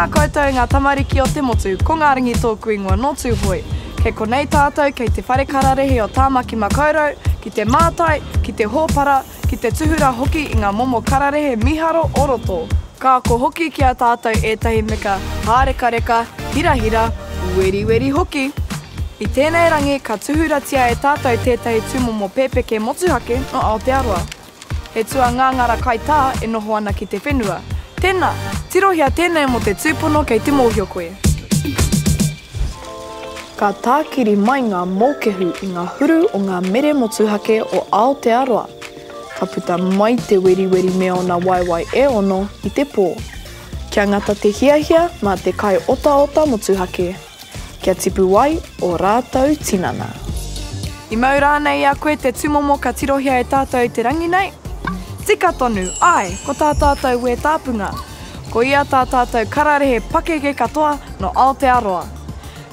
Tēnā koutou ngā tamariki o te motu, ko ngā ringi tōku ingoa no tūhoi. Kei konei tātou kei te whare kararehe o tāmaki makaurau, ki te mātai, ki te hōpara, ki te tuhura hoki i ngā momo kararehe miharo oroto. Ka ko hoki ki a tātou ētahi meka hāreka reka, hira hira, weri weri hoki. I tēnei rangi, ka tuhuratia e tātou tētahi tūmomo pēpeke motuhake o Aotearoa. He tua ngāngara kai tā e noho ana ki te whenua. Tēnā, tirohia tēnei mo te tūpono kei te mōhio koe. Ka tākiri mai ngā mōkehu i ngā huru o ngā mere motuhake o Aotearoa. Ka puta mai te weriweri me o ngā waiwai e ono i te pō. Kia ngata te hiahia mā te kai ota ota motuhake. Kia tipu wai o rātau tinana. I mau rānei a koe te tumomo ka tirohia e tātou te rangi nei. Tika tonu, ai, ko tā tātou e tāpunga. Ko ia tā tātou kararehe pakeke katoa no Aotearoa.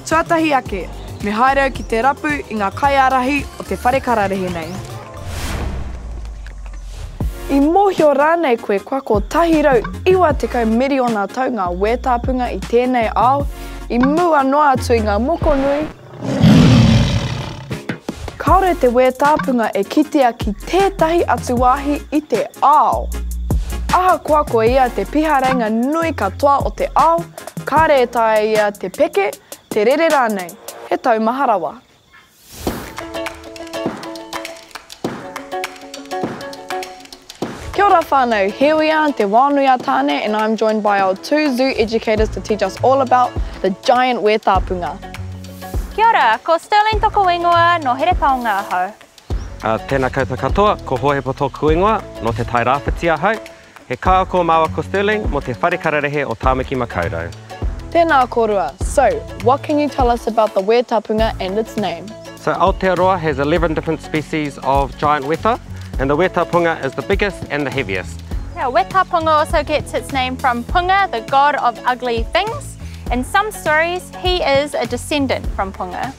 Tuatahi ake, me haerau ki te rapu i ngā kaiārahi o te whare kararehe nei. I mōhio rānei koe kua ko tahirau iwa te kau miriona tau ngā wētāpunga i tēnei ao, i mua noa atu i ngā moko nui. Kaore te wētāpunga e kitea ki tētahi atu wāhi i te ao. Aha kua ko ia te piharenga nui katoa o te ao, kāre e tae ia te peke, te rere rānei. He tau maharawa. Kia ora whānau, here we are, Te Wānui Tāne, and I'm joined by our two zoo educators to teach us all about the giant wētāpunga. Kia ora, ko Sterling toko ingoa no here taonga ahau. Uh, tēnā koutou katoa, ko Hohepo tōku ingoa, no te tai rāwhiti ahau. He kā ko māua ko Sterling, mo te whare kararehe o Tāmaki Makaurau. Tēnā korua. So, what can you tell us about the wētāpunga and its name? So Aotearoa has 11 different species of giant weta, and the weta punga is the biggest and the heaviest. Yeah, Weta Punga also gets its name from Punga, the god of ugly things. In some stories, he is a descendant from Punga.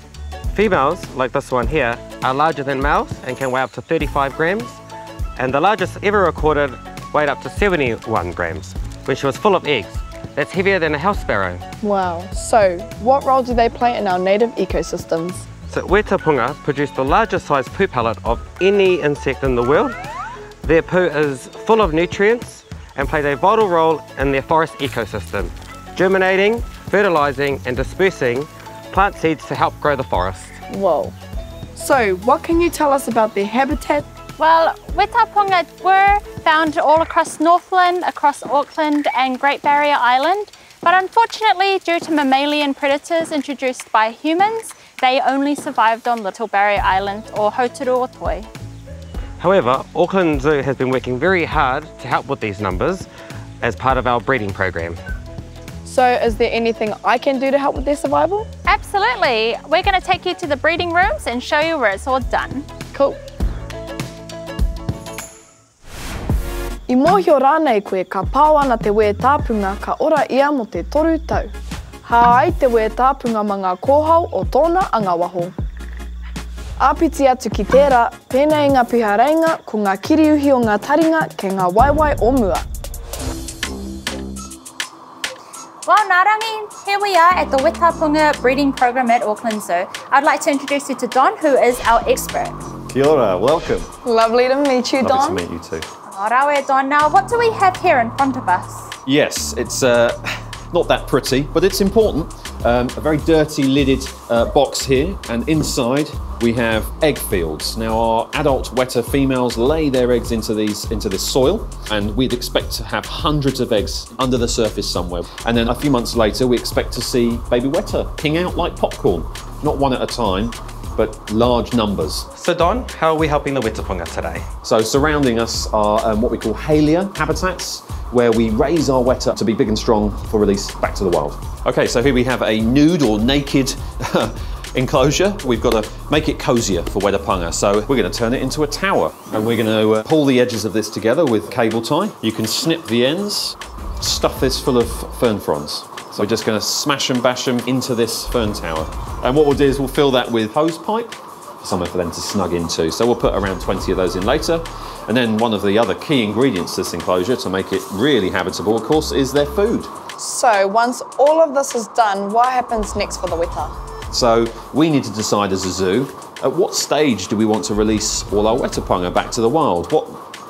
Females, like this one here, are larger than males and can weigh up to 35 grams, and the largest ever recorded weighed up to 71 grams, when she was full of eggs. That's heavier than a house sparrow. Wow. So, what role do they play in our native ecosystems? So wetapunga produce the largest size poo pellet of any insect in the world. Their poo is full of nutrients and plays a vital role in their forest ecosystem, germinating, fertilising and dispersing plant seeds to help grow the forest. Whoa. So, what can you tell us about their habitat? Well, Weta Punga were found all across Northland, across Auckland and Great Barrier Island, but unfortunately, due to mammalian predators introduced by humans, they only survived on Little Barrier Island or Hauturu-o-Toi. However, Auckland Zoo has been working very hard to help with these numbers as part of our breeding program. So, is there anything I can do to help with their survival? Absolutely. We're going to take you to the breeding rooms and show you where it's all done. Cool. I mōhio rānei koe ka pāu ana te wē tāpunga ka ora ia mo te toru tau. Hā ai te wē tāpunga ma ngā kōhau o tōna angawaho. Āpiti atu ki tērā, pēnei ngā pihareinga ko ngā kiriuhi o ngā taringa ke ngā waiwai o mua. Well, Narangi, here we are at the Wetapunga breeding program at Auckland Zoo. I'd like to introduce you to Don, who is our expert. Kia ora, welcome. Lovely to meet you, Don. Lovely to meet you too. Arawe Don. Now, what do we have here in front of us? Yes, it's uh, not that pretty, but it's important. Um, a very dirty lidded uh, box here, and inside we have egg fields. Now, our adult weta females lay their eggs into these into this soil, and we'd expect to have hundreds of eggs under the surface somewhere. And then a few months later, we expect to see baby weta ping out like popcorn, not one at a time, but large numbers. So Don, how are we helping the Wetapunga today? So surrounding us are um, what we call halia habitats, where we raise our weta to be big and strong for release back to the wild. Okay, so here we have a nude or naked enclosure. We've got to make it cozier for Wetapunga, so we're going to turn it into a tower. And we're going to uh, pull the edges of this together with cable tie. You can snip the ends, stuff this full of fern fronds. So we're just going to smash and bash them into this fern tower. And what we'll do is we'll fill that with hose pipe, somewhere for them to snug into. So we'll put around 20 of those in later. And then one of the other key ingredients to this enclosure to make it really habitable, of course, is their food. So once all of this is done, what happens next for the weta? So we need to decide as a zoo at what stage do we want to release all our wetapunga back to the wild? What,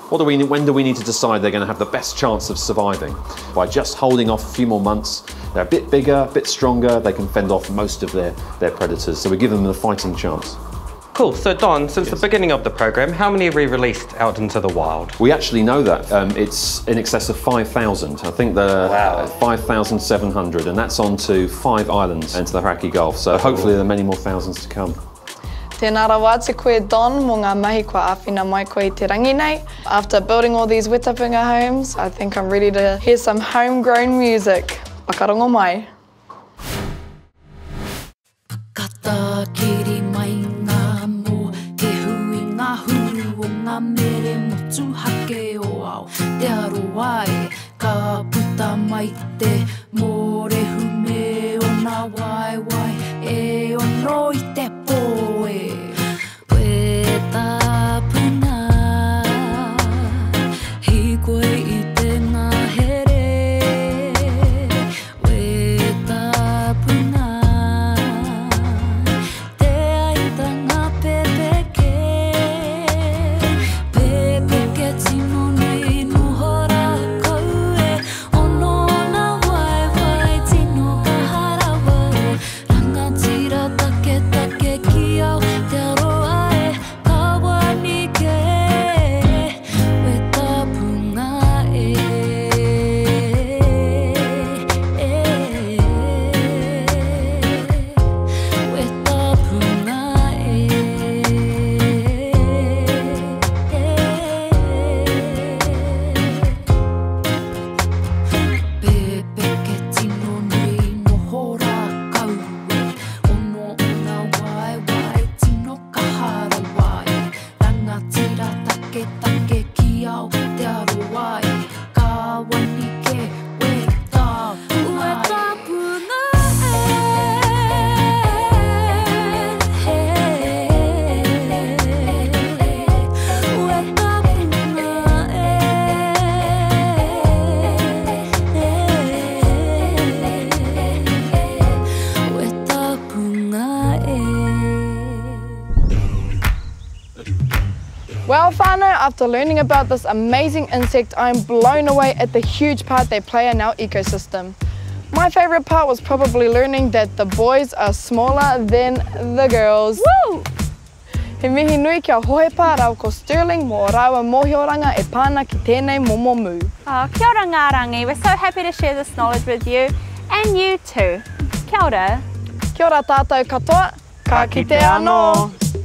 what do we, when do we need to decide they're going to have the best chance of surviving? By just holding off a few more months, they're a bit bigger, a bit stronger, they can fend off most of their, their predators. So we give them the fighting chance. Cool. So Don, since Yes. the beginning of the program, how many have we released out into the wild? We actually know that. Um, it's in excess of 5,000. I think the Wow. 5,700, and that's on to five islands and to the Hauraki Gulf. So hopefully there are many more thousands to come. Tēnā rawa te koe Don mō ngā mahi kua āwhina mai koe i te rangi nei. After building all these wetapunga homes, I think I'm ready to hear some homegrown music. Whakarongo mai. Kata kiri mai ngā mō Ke hui ngā huru o ngā mere motu hake o au Te aroa e ka puta mai te Well, whānau, after learning about this amazing insect, I'm blown away at the huge part they play in our ecosystem. My favourite part was probably learning that the boys are smaller than the girls. Woo! He mihi nui kia hohepa rau ko Sterling mō rawa mōhioranga e pāna ki tēnei momo mū. Oh, kia ora ngā rangi. We're so happy to share this knowledge with you and you too. Kia ora. Kia ora tātou katoa, ka kite anō.